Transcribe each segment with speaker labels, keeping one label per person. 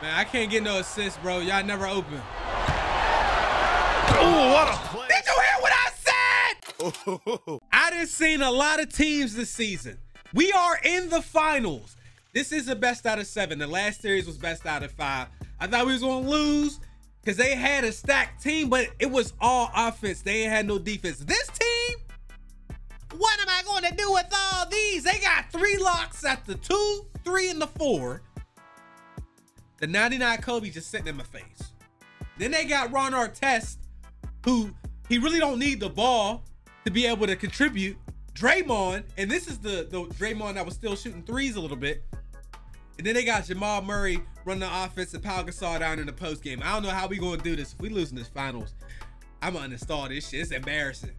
Speaker 1: Man, I can't get no assists, bro. Y'all never open.
Speaker 2: Oh, what a play.
Speaker 1: Did you hear what I said? I done seen a lot of teams this season. We are in the finals. This is the best out of seven. The last series was best out of five. I thought we was gonna lose because they had a stacked team, but it was all offense. They ain't had no defense. This team, what am I going to do with all these? They got three locks at the two, three, and the four. The 99 Kobe just sitting in my face. Then they got Ron Artest, who he really don't need the ball to be able to contribute. Draymond, and this is the, the Draymond that was still shooting threes a little bit. And then they got Jamal Murray running the offense and Pau Gasol down in the post game. I don't know how we gonna do this. If we losing this finals, I'm gonna uninstall this shit. It's embarrassing.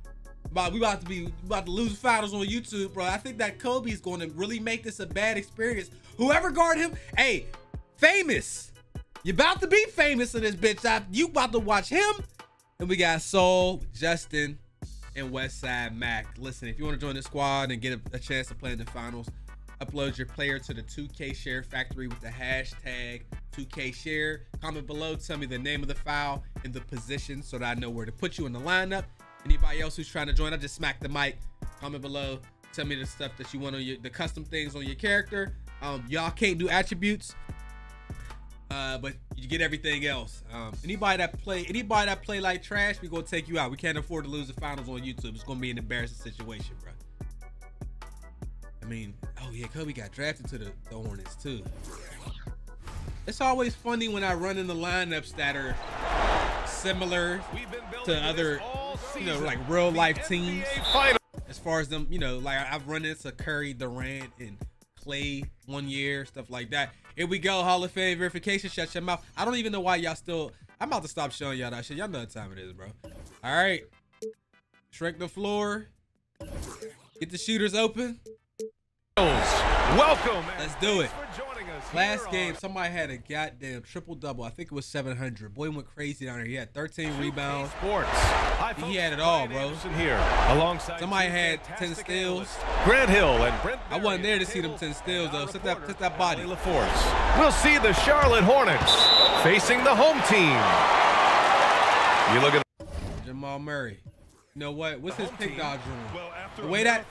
Speaker 1: But we about to be about to lose finals on YouTube, bro. I think that Kobe is going to really make this a bad experience. Whoever guard him, hey, famous. You about to be famous in this bitch. I, you about to watch him. And we got Soul, Justin, and Westside Mac. Listen, if you want to join the squad and get a, a chance to play in the finals, upload your player to the 2K Share Factory with the hashtag 2K Share. Comment below, tell me the name of the file and the position so that I know where to put you in the lineup. Anybody else who's trying to join, I just smack the mic. Comment below, tell me the stuff that you want on your the custom things on your character. Um, y'all can't do attributes, uh, but you get everything else. Um, anybody that play anybody that play like trash, we gonna take you out. We can't afford to lose the finals on YouTube. It's gonna be an embarrassing situation, bro. I mean, oh yeah, Kobe got drafted to the, the Hornets too. It's always funny when I run in the lineups that are similar to other, you know, like real life teams. As far as them, you know, like I've run into Curry, Durant, and Clay one year, stuff like that. Here we go, Hall of Fame verification. Shut your mouth. I don't even know why y'all still. I'm about to stop showing y'all that shit. Y'all know what time it is, bro. All right, shrink the floor. Get the shooters open.
Speaker 2: Welcome.
Speaker 1: Let's do it. Last game, somebody had a goddamn triple double. I think it was 700. Boy went crazy down there. He had 13 rebounds.
Speaker 2: Sports.
Speaker 1: He had it all, bro.
Speaker 2: Here, alongside
Speaker 1: Somebody had 10 steals.
Speaker 2: Grant Hill and Brent.
Speaker 1: I wasn't there to see them 10 steals though. Set that, set that body.
Speaker 2: LaForce. We'll see the Charlotte Hornets facing the home team. You look at
Speaker 1: Jamal Murray. You know what? What's his pick dodge room? The way that,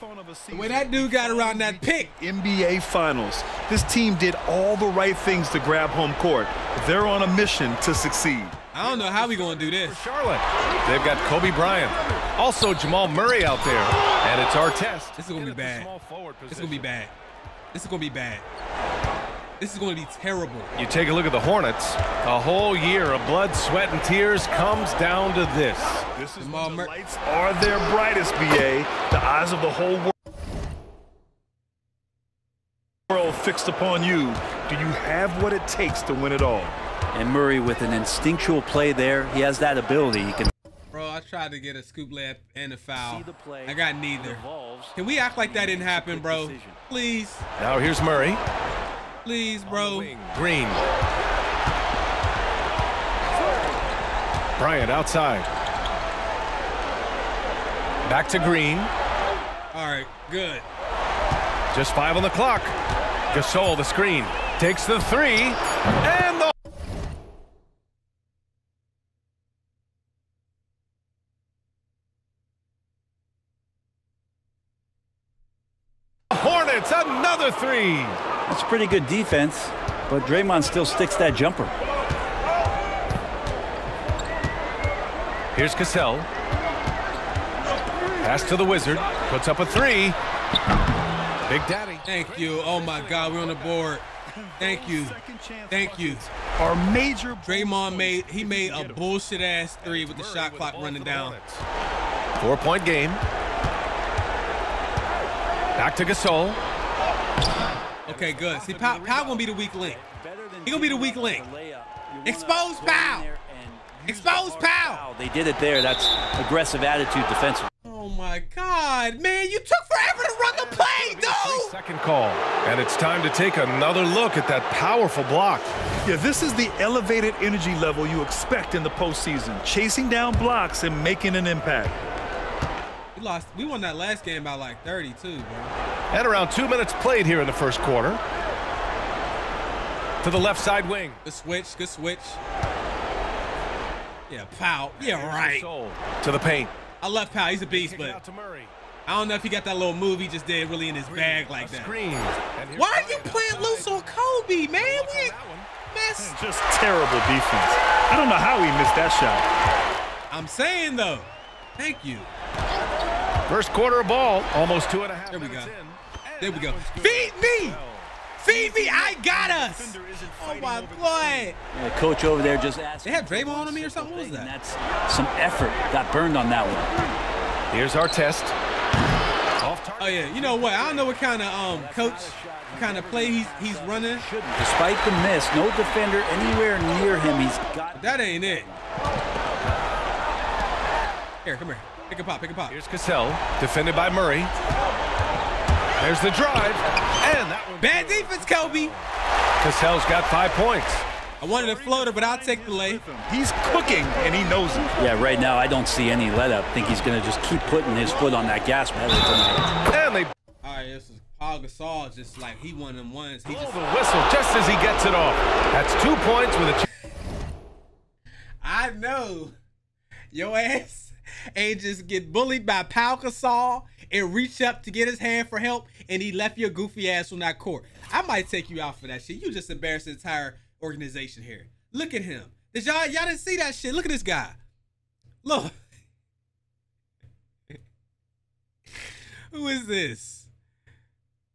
Speaker 1: the way that dude got around that pick.
Speaker 3: NBA Finals. This team did all the right things to grab home court. They're on a mission to succeed.
Speaker 1: I don't know how we gonna do this.
Speaker 2: Charlotte. They've got Kobe Bryant, also Jamal Murray out there, and it's Artest.
Speaker 1: This is gonna be bad. This is gonna be bad. This is gonna be bad. This is going to be terrible.
Speaker 2: You take a look at the Hornets. A whole year of blood, sweat, and tears comes down to this.
Speaker 3: This is when the lights are their brightest, BA. The eyes of the whole world fixed upon you. Do you have what it takes to win it all?
Speaker 4: And Murray with an instinctual play there. He has that ability. He can.
Speaker 1: Bro, I tried to get a scoop layup and a foul. I got neither. Can we act like that didn't happen, bro? Please.
Speaker 2: Now here's Murray.
Speaker 1: Please, bro.
Speaker 2: Green. Bryant outside. Back to Green.
Speaker 1: All right, good.
Speaker 2: Just five on the clock. Gasol, the screen. Takes the three. And another three.
Speaker 4: That's pretty good defense, but Draymond still sticks that jumper.
Speaker 2: Here's Cassell. Pass to the Wizard. Puts up a three. Big Daddy.
Speaker 1: Thank you. Oh my God, we're on the board. Thank you. Thank you.
Speaker 3: Our major
Speaker 1: Draymond made he made a bullshit ass three with the shot clock running down.
Speaker 2: Four point game. Back to Gasol.
Speaker 1: Okay, good. See, Pau, Pau gonna be the weak link. He gonna be the weak link. Expose Pau. Expose Pau.
Speaker 4: They did it there. That's aggressive attitude defensive.
Speaker 1: Oh my God, man! You took forever to run the play, dude.
Speaker 2: Second call, and it's time to take another look at that powerful block.
Speaker 3: Yeah, this is the elevated energy level you expect in the postseason, chasing down blocks and making an impact.
Speaker 1: We lost. We won that last game by like 32, bro.
Speaker 2: And around two minutes played here in the first quarter. to the left side wing.
Speaker 1: Good switch. Good switch. Yeah, Powell. Yeah, right.
Speaker 2: To the paint.
Speaker 1: I love Powell. He's a beast, but. I don't know if he got that little move he just did really in his bag like that.
Speaker 2: Screen. And here's
Speaker 1: Why are you playing loose on Kobe, man? We
Speaker 2: on
Speaker 1: ain't,
Speaker 2: that one.
Speaker 1: man,
Speaker 3: Just terrible defense. I don't know how he missed that shot.
Speaker 1: I'm saying though. Thank you.
Speaker 2: First quarter of ball, almost two and a half
Speaker 1: There we
Speaker 2: minutes
Speaker 1: go.
Speaker 2: in.
Speaker 1: There we go. Feed me! Feed me! I got us! Oh my boy!
Speaker 4: And the coach over there just asked.
Speaker 1: They had Draymond on me or something? What was that?
Speaker 4: that's some effort got burned on that one.
Speaker 2: Here's Artest. Off target.
Speaker 1: Oh yeah, you know what? I don't know what kind of um coach, kind of play he's he's running.
Speaker 4: Despite the miss, no defender anywhere near him. He's got
Speaker 1: That ain't it. Here, come here. Pick a pop, pick a pop.
Speaker 2: Here's Cassell, defended by Murray. There's the drive, and that one.
Speaker 1: Bad defense, Kobe.
Speaker 2: Cassell's got five points.
Speaker 1: I wanted a floater, but I'll take the lay.
Speaker 3: He's cooking, and he knows it.
Speaker 4: Yeah, right now I don't see any let up. I think he's going to just keep putting his foot on that gas pedal tonight.
Speaker 2: And they
Speaker 1: All right, this is Paul Gasol, just like he one of them ones. He
Speaker 2: blow
Speaker 1: just
Speaker 2: the whistle just as he gets it off. That's two points with a. ch-
Speaker 1: I know your ass ain't just get bullied by Pau Gasol and reach up to get his hand for help, and he left your goofy ass on that court. I might take you out for that shit. You just embarrassed the entire organization here. Look at him. Did y'all y'all didn't see that shit? Look at this guy. Look. Who is this?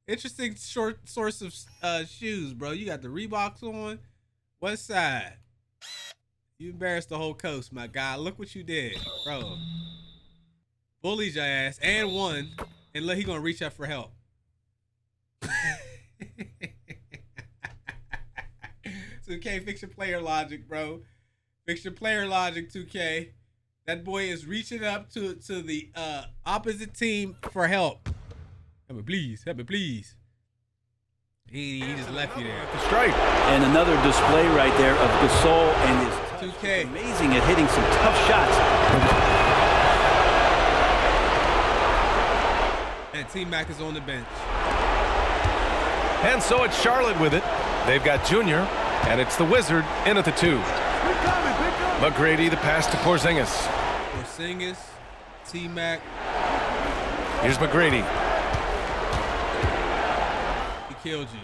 Speaker 1: Interesting short source of uh, shoes, bro. You got the Reeboks on. What side? You embarrassed the whole coast, my guy. Look what you did, bro. Bullied your ass and won, and look, he gonna reach out for help. 2K, fix your player logic, bro. Fix your player logic, 2K. That boy is reaching up to to the uh, opposite team for help. Help me, please. Help me, please. He, he just left you there.
Speaker 2: The strike.
Speaker 4: And another display right there of Gasol and his touch.
Speaker 1: 2K.
Speaker 4: Amazing at hitting some tough shots.
Speaker 1: And T Mac is on the bench.
Speaker 2: And so it's Charlotte with it. They've got Junior, and it's the Wizard in at the two. McGrady, the pass to Porzingis.
Speaker 1: Porzingis, T Mac.
Speaker 2: Here's McGrady.
Speaker 1: He killed you.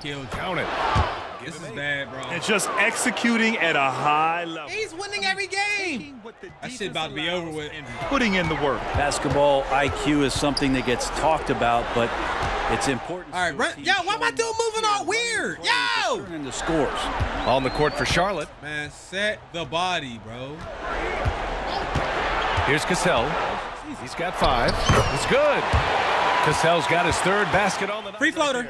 Speaker 1: He Killed you.
Speaker 2: Count it.
Speaker 1: This is bad, bro.
Speaker 3: And just executing at a high level.
Speaker 1: He's winning every game. That shit about to be over with.
Speaker 3: Putting in the work.
Speaker 4: Basketball IQ is something that gets talked about, but it's important.
Speaker 1: All right,
Speaker 4: to
Speaker 1: run-
Speaker 4: see
Speaker 1: yo, why my
Speaker 4: showing
Speaker 1: dude moving all weird?
Speaker 4: plays that
Speaker 1: Yo!
Speaker 4: turn into scores.
Speaker 2: On the court for Charlotte.
Speaker 1: Man, set the body, bro.
Speaker 2: Here's Cassell. He's got five. It's good. Cassell's got his third basket on the
Speaker 1: Free
Speaker 2: right
Speaker 1: floater.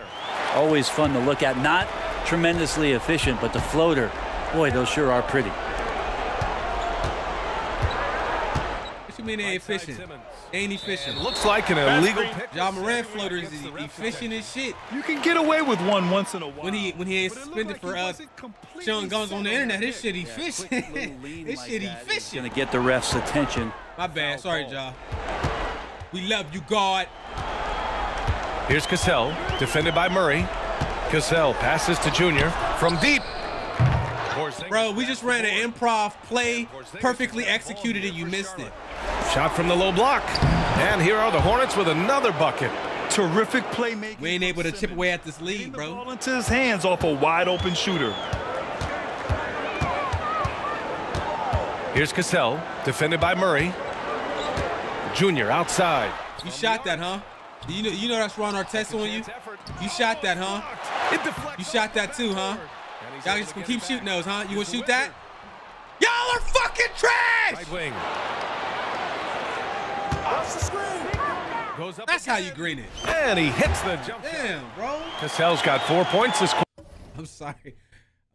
Speaker 4: Always fun to look at. Not tremendously efficient, but the floater, boy, those sure are pretty.
Speaker 1: What you mean they ain't
Speaker 2: Right side
Speaker 1: efficient? They ain't efficient.
Speaker 2: Looks like an illegal pick.
Speaker 1: Ja Morant floater is efficient as shit.
Speaker 3: You can get away with one once in a while.
Speaker 1: When he when he ain't
Speaker 3: it
Speaker 1: suspended
Speaker 3: like
Speaker 1: for
Speaker 3: he
Speaker 1: uh showing guns on the internet,
Speaker 3: that
Speaker 1: his shit
Speaker 3: pick.
Speaker 1: efficient.
Speaker 4: Quick little lean
Speaker 1: His
Speaker 4: like
Speaker 1: shit
Speaker 4: that is
Speaker 1: efficient.
Speaker 4: Gonna get the ref's attention.
Speaker 1: My bad. Sorry, John. We love you, God.
Speaker 2: Here's Cassell, defended by Murray. Cassell passes to Junior from deep.
Speaker 1: Bro, we just ran an improv play, perfectly executed, and you missed it.
Speaker 2: Shot from the low block. And here are the Hornets with another bucket.
Speaker 3: Terrific playmaking.
Speaker 1: We ain't able to
Speaker 3: from
Speaker 1: chip away at this lead, bro.
Speaker 3: ball into his hands off a wide open shooter.
Speaker 2: Here's Cassell, defended by Murray. Junior outside.
Speaker 1: You shot that, huh? You know, you know that's Ron Artest on you. You shot that, huh?
Speaker 2: It deflects
Speaker 1: You shot that too, huh?
Speaker 2: And he's
Speaker 1: Y'all just gonna keep shooting those, huh? You gonna shoot that? Y'all are fucking trash!
Speaker 2: Right wing. Off the screen. Goes up
Speaker 1: That's how you green it.
Speaker 2: And he hits the jump. shot.
Speaker 1: Damn, bro.
Speaker 2: Cassell's got four points this quarter.
Speaker 1: I'm sorry.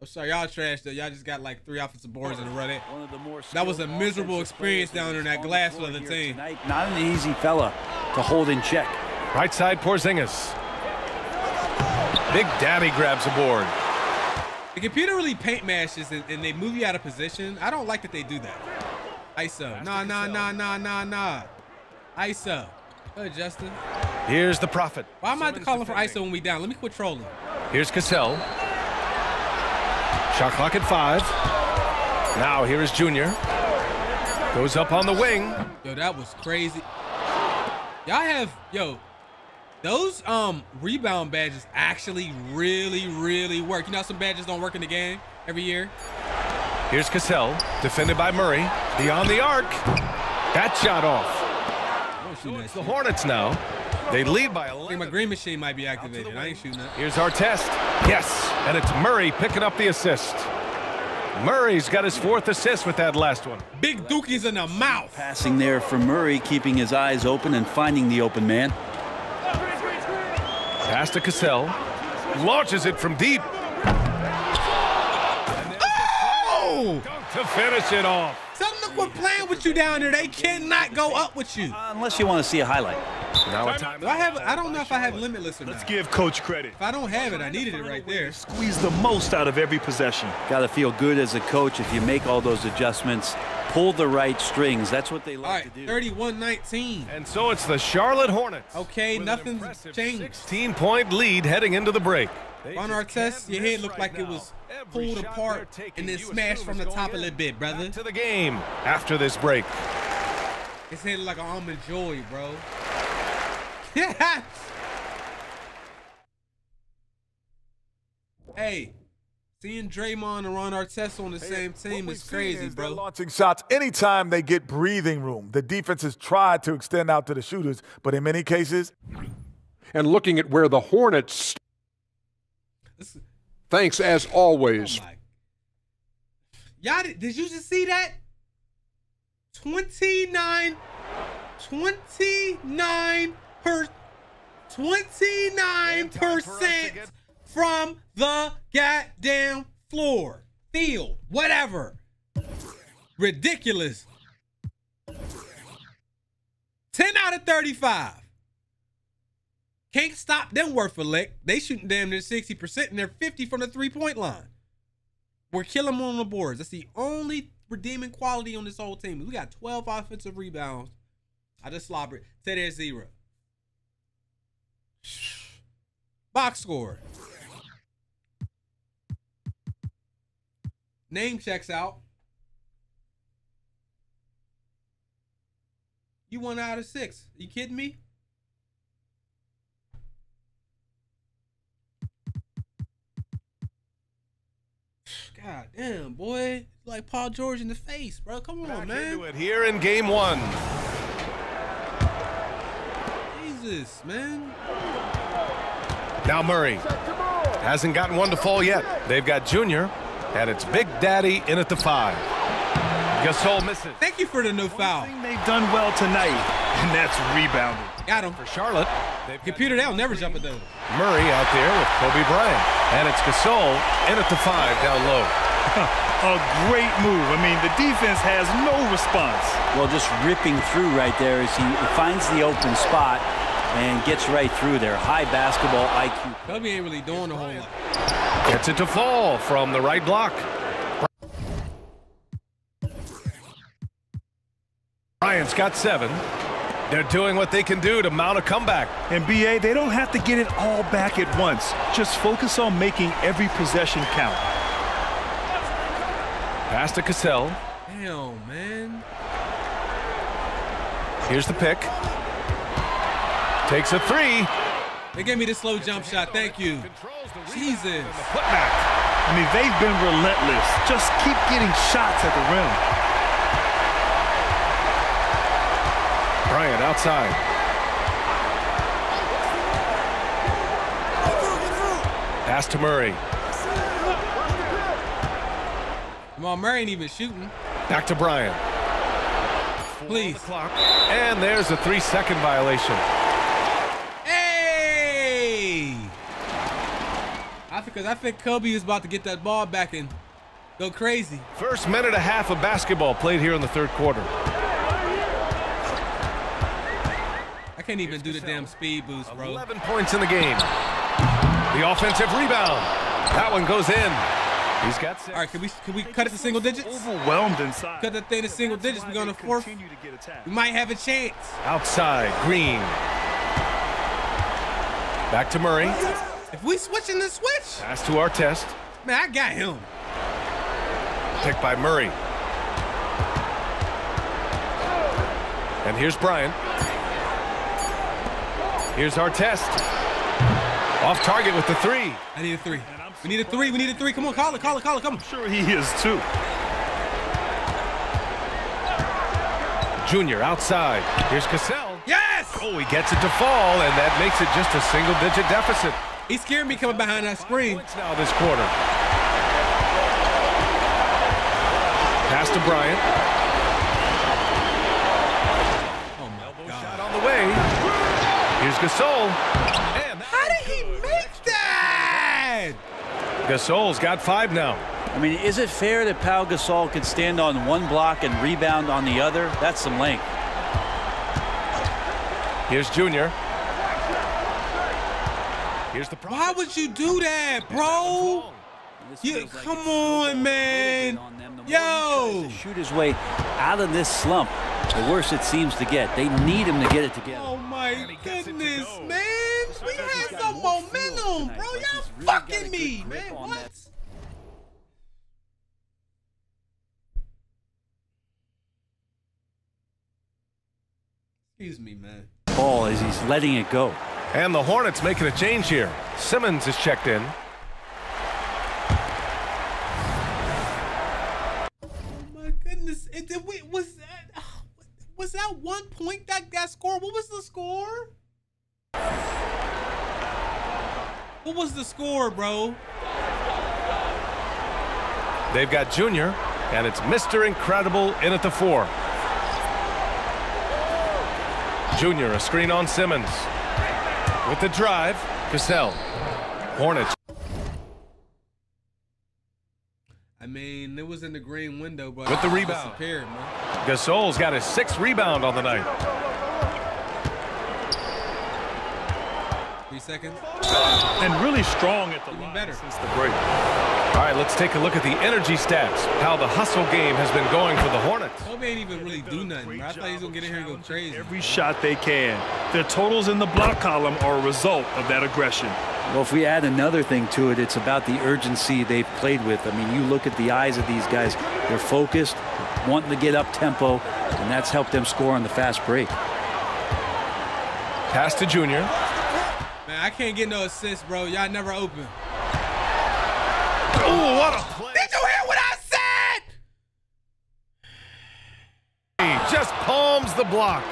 Speaker 1: I'm sorry. Y'all trash though. Y'all just got like three offensive boards in a row. That-
Speaker 4: One of the more
Speaker 1: That was a miserable experience down there in that glass
Speaker 4: floor
Speaker 1: for the team.
Speaker 4: tonight. Not an easy fella to hold in check.
Speaker 2: Right side, Porzingis. Big Daddy grabs a board.
Speaker 1: The computer really paint mashes and, and they move you out of position. I don't like that they do that. ISO. Nah, nah, nah, nah, nah, nah. ISO. Good, Justin.
Speaker 2: Here's the prophet.
Speaker 1: Why am I
Speaker 2: Simmons
Speaker 1: calling for
Speaker 2: defending.
Speaker 1: ISO when we down? Let me quit trolling.
Speaker 2: Here's Cassell. Shot clock at five. Now here is Junior. Goes up on the wing.
Speaker 1: Yo, that was crazy. Y'all have yo, those um rebound badges actually really, really work. You know how some badges don't work in the game every year?
Speaker 2: Here's Cassell, defended by Murray. Beyond the arc. That shot off.
Speaker 1: Don't shoot
Speaker 2: It's the. Hornets now. They lead by
Speaker 1: I think
Speaker 2: 11.
Speaker 1: my green machine might be activated. I ain't shooting that.
Speaker 2: Here's Artest. Yes, and it's Murray picking up the assist. Murray's got his fourth assist with that last one.
Speaker 1: Big dookies in the mouth.
Speaker 4: Passing there for Murray, keeping his eyes open and finding the open man.
Speaker 2: Pass to Cassell. Launches it from deep.
Speaker 1: Oh!
Speaker 2: Dunk to finish it off.
Speaker 1: Tell them to quit playing with you down there. They cannot go up with you.
Speaker 4: Uh, unless you want to see a highlight.
Speaker 2: Now a time.
Speaker 1: I have? I don't know if I have limitless or not.
Speaker 3: Let's give coach credit.
Speaker 1: If I don't have it, I needed it right there.
Speaker 3: Squeeze the most out of every possession.
Speaker 4: Got to feel good as a coach if you make all those adjustments, pull the right strings. That's what they like
Speaker 1: right,
Speaker 4: to do.
Speaker 1: 31-19.
Speaker 2: And so it's the Charlotte Hornets.
Speaker 1: Okay, nothing's changed.
Speaker 2: 16-point lead heading into the break. They
Speaker 1: On
Speaker 2: just
Speaker 1: our test,
Speaker 2: can't
Speaker 1: your head looked
Speaker 2: right
Speaker 1: like it was pulled apart
Speaker 2: taking,
Speaker 1: and then smashed from the top
Speaker 2: going
Speaker 1: a little bit, brother.
Speaker 2: Back to the game after this break.
Speaker 1: It's headed like an almond joy, bro. Yeah. hey, seeing Draymond and Ron Artest on the same team is crazy,
Speaker 5: is
Speaker 1: bro.
Speaker 5: Launching shots anytime they get breathing room. The defense has tried to extend out to the shooters, but in many cases,
Speaker 6: and looking at where the Hornets.
Speaker 1: This-
Speaker 6: Thanks as
Speaker 1: oh
Speaker 6: always.
Speaker 1: my. Y'all, did, did you just see that? 29, 29 per, 29 percent from the goddamn floor, field, whatever. Ridiculous. 10 out of 35. Can't stop them worth a lick. They shooting damn near 60% and they're 50 from the three-point line. We're killing them on the boards. That's the only redeeming quality on this whole team. We got 12 offensive rebounds. I just slobbered. Say there's zero. Box score. Name checks out. You one out of six. you kidding me? God damn, boy. Like Paul George in the face, bro. Come on,
Speaker 2: Back
Speaker 1: man.
Speaker 2: into it here in game one.
Speaker 1: Jesus, man.
Speaker 2: Now Murray hasn't gotten one to fall yet. They've got Junior, and it's Big Daddy in at the five. Gasol misses.
Speaker 1: Thank you for the new foul.
Speaker 3: Thing they've done well tonight, and that's rebounding.
Speaker 1: Got him.
Speaker 2: For Charlotte, they've got
Speaker 1: Computer, they'll never jump at those.
Speaker 2: Murray out there with Kobe Bryant. And it's Gasol in at the five down low.
Speaker 3: A great move. I mean, the defense has no response.
Speaker 4: Well, just ripping through right there as he finds the open spot and gets right through there. High basketball IQ.
Speaker 1: Kobe ain't really doing a whole lot.
Speaker 2: Gets it to fall from the right block. Bryant's got seven. They're doing what they can do to mount a comeback.
Speaker 3: And BA, they don't have to get it all back at once. Just focus on making every possession count.
Speaker 2: Pass to Cassell.
Speaker 1: Damn, man.
Speaker 2: Here's the pick. Takes a three.
Speaker 1: They gave me the slow jump shot. Thank you. Jesus.
Speaker 2: Putback.
Speaker 3: I mean, they've been relentless. Just keep getting shots at the rim.
Speaker 2: Bryant outside. Pass to Murray.
Speaker 1: Come on, Murray ain't even shooting.
Speaker 2: Back to Bryant.
Speaker 1: Please.
Speaker 2: Clock. And there's a three second violation.
Speaker 1: Hey! I because I think Kobe is about to get that ball back and go crazy.
Speaker 2: First minute and a half of basketball played here in the third quarter.
Speaker 1: I can't even do the damn speed boost, bro.
Speaker 2: 11 points in the game. The offensive rebound. That one goes in. He's got six.
Speaker 1: All right, can we can we cut it to single digits?
Speaker 3: Overwhelmed inside.
Speaker 1: Cut that thing to single digits. We're going to fourth.
Speaker 3: Continue to get attacked.
Speaker 1: We might have a chance.
Speaker 2: Outside, Green. Back to Murray.
Speaker 1: If we switching the switch,
Speaker 2: Pass to Artest.
Speaker 1: man, I got him.
Speaker 2: pick by Murray. And here's Bryant. Here's Artest. Off target with the three.
Speaker 1: I need a three. We need a three. We need a three. Come on, call it, call it, call it. Come on.
Speaker 3: Sure he is too.
Speaker 2: Junior outside. Here's Cassell.
Speaker 1: Yes!
Speaker 2: Oh, he gets it to fall, and that makes it just a single-digit deficit.
Speaker 1: He scared me coming behind that screen.
Speaker 2: Now this quarter. Pass to Bryant.
Speaker 1: Oh my
Speaker 2: Shot
Speaker 1: god.
Speaker 2: on the way. Here's Gasol.
Speaker 1: How did he make that?
Speaker 2: Gasol's got five now.
Speaker 4: I mean, is it fair that Pau Gasol could stand on one block and rebound on the other? That's some length.
Speaker 2: Here's Junior. Here's the problem.
Speaker 1: Why would you do that, bro? You-
Speaker 4: feels like
Speaker 1: come on, man.
Speaker 4: on them. The
Speaker 1: Yo.
Speaker 4: shoot his way out of this slump, the worse it seems to get. They need him to get it together.
Speaker 1: Oh my
Speaker 2: he gets it to
Speaker 1: goodness,
Speaker 2: go.
Speaker 1: man. We had some momentum,
Speaker 4: tonight,
Speaker 1: bro. Y'all
Speaker 4: really
Speaker 1: fucking me, man. What?
Speaker 4: that.
Speaker 1: Excuse me, man.
Speaker 4: Ball as he's letting it go.
Speaker 2: And the Hornets making a change here. Simmons is checked in.
Speaker 1: Oh my goodness. It, did was that was that one point that that score? What was the score? What was the score, bro?
Speaker 2: They've got Junior, and it's Mr. Incredible in at the four. Junior, a screen on Simmons. With the drive, Cassell. Hornets.
Speaker 1: I mean, it was in the green window, but
Speaker 2: With the rebound.
Speaker 1: disappeared, man.
Speaker 2: Gasol's got his sixth rebound on the night.
Speaker 1: Three seconds.
Speaker 3: And really strong at the
Speaker 1: Even
Speaker 3: line
Speaker 1: better.
Speaker 3: since the break.
Speaker 2: All right, let's take a look at the energy stats. How the hustle game has been going for the Hornets.
Speaker 1: Kobe ain't even really do nothing. I thought he was gonna get in here and go crazy.
Speaker 3: Every shot they can. Their totals in the block column are a result of that aggression.
Speaker 4: Well, if we add another thing to it, it's about the urgency they've played with. I mean, you look at the eyes of these guys. They're focused, wanting to get up tempo, and that's helped them score on the fast break.
Speaker 2: Pass to Junior.
Speaker 1: Can't get no assists, bro. Y'all never open.
Speaker 2: Oh, what a play.
Speaker 1: Did you hear what I said?
Speaker 2: He just palms the block.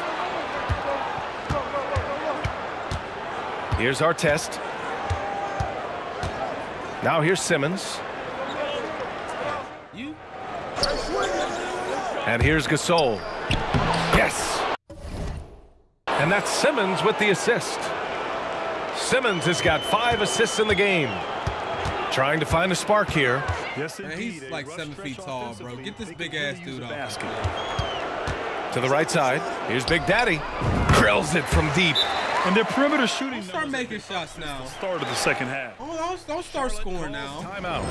Speaker 2: Here's Artest. Now here's Simmons.
Speaker 1: You?
Speaker 2: And here's Gasol. Yes. And that's Simmons with the assist. Simmons has got five assists in the game. Trying to find a spark here.
Speaker 3: Yes,
Speaker 1: Man, he's like
Speaker 3: rough
Speaker 1: seven feet tall, bro. Get this big ass dude
Speaker 3: a
Speaker 1: off.
Speaker 3: basket.
Speaker 2: To the right side. Here's Big Daddy. Drills it from deep.
Speaker 3: And their perimeter shooting
Speaker 1: Start making shots now.
Speaker 3: start of the second half.
Speaker 1: Oh, don't, don't start scoring now.
Speaker 2: Timeout.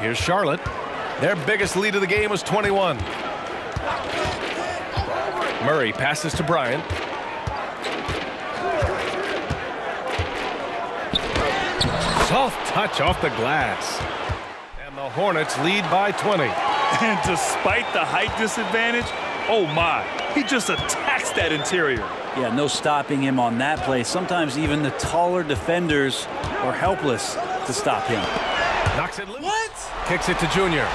Speaker 2: Here's Charlotte. Their biggest lead of the game was 21. Murray passes to Bryant. Soft touch off the glass. And the Hornets lead by 20.
Speaker 3: And despite the height disadvantage, oh my, he just attacks that interior.
Speaker 4: Yeah, no stopping him on that play. Sometimes even the taller defenders are helpless to stop him.
Speaker 2: Knocks it loose.
Speaker 1: What?
Speaker 2: Kicks it to Junior.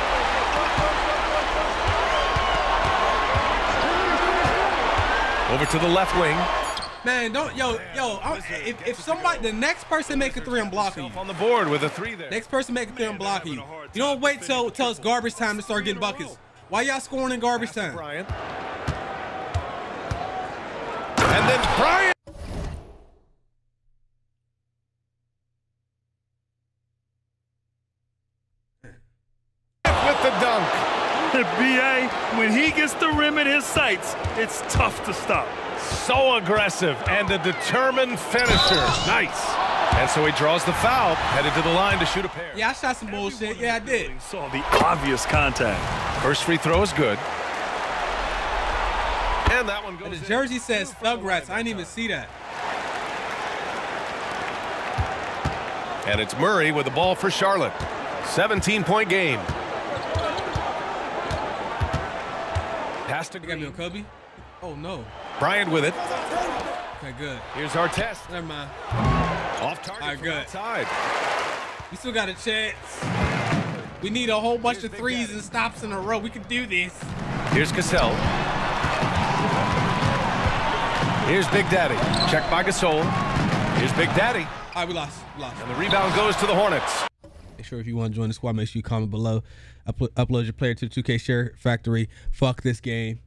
Speaker 2: Over to the left wing.
Speaker 1: Man, don't yo yo. I- If, if somebody, the next person make a three, I'm blocking you.
Speaker 2: On the board with a three there.
Speaker 1: Next person make a three, I'm blocking you. You don't wait till till it's garbage time to start getting buckets. Why y'all scoring in garbage time?
Speaker 2: Bryant. And then Bryant. With the dunk.
Speaker 3: BA, when he gets the rim in his sights, it's tough to stop.
Speaker 2: So aggressive and a determined finisher. Nice. And so he draws the foul, headed to the line to shoot a pair.
Speaker 1: Yeah, I shot some bullshit. Yeah, I did.
Speaker 3: Saw the obvious contact.
Speaker 2: First free throw is good. And that one
Speaker 1: And
Speaker 2: goes
Speaker 1: the
Speaker 2: in.
Speaker 1: jersey says Thug Rats. I didn't even see that.
Speaker 2: And it's Murray with the ball for Charlotte. 17-point game. Pass to
Speaker 1: You got me
Speaker 2: Green.
Speaker 1: on Kobe? Oh no.
Speaker 2: Bryant with it.
Speaker 1: Okay, good.
Speaker 2: Here's Artest.
Speaker 1: Never mind.
Speaker 2: Off target
Speaker 1: All right,
Speaker 2: from
Speaker 1: good.
Speaker 2: outside.
Speaker 1: We still got a chance. We need a whole bunch of threes and stops in a row. We can do this.
Speaker 2: Here's Cassell. Here's Big Daddy. Checked by Gasol. Here's Big Daddy.
Speaker 1: All right, we lost. We lost.
Speaker 2: And the rebound goes to the Hornets.
Speaker 1: Sure if you want to join the squad, make sure you comment below. Uplo- upload your player to the 2K Share Factory. Fuck this game.